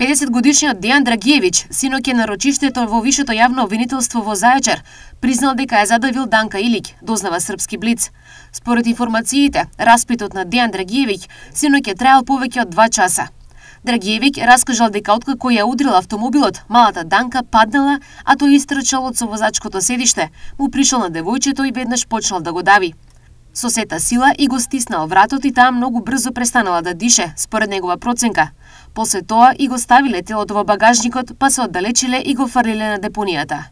50 годишниот Дејан Драгиевиќ, синоќе на рочиштето во Вишето јавно обвинителство во Зајачар, признал дека е задавил Данка Илик, дознава Српски блиц. Според информациите, распитот на Дејан Драгиевиќ синоќе траел повеќе од 2 часа. Драгиевиќ раскажал дека откако ја удрил автомобилот, малата Данка паднала, а тој истрчал од совозачкото седиште, му пришол на девојчето и веднаш почнал да го дави. Со сета сила и го стиснал вратот и таа многу брзо престанала да дише, според негова проценка. После тоа и го ставиле телото во багажникот, па се оддалечиле и го фрлиле на депонијата.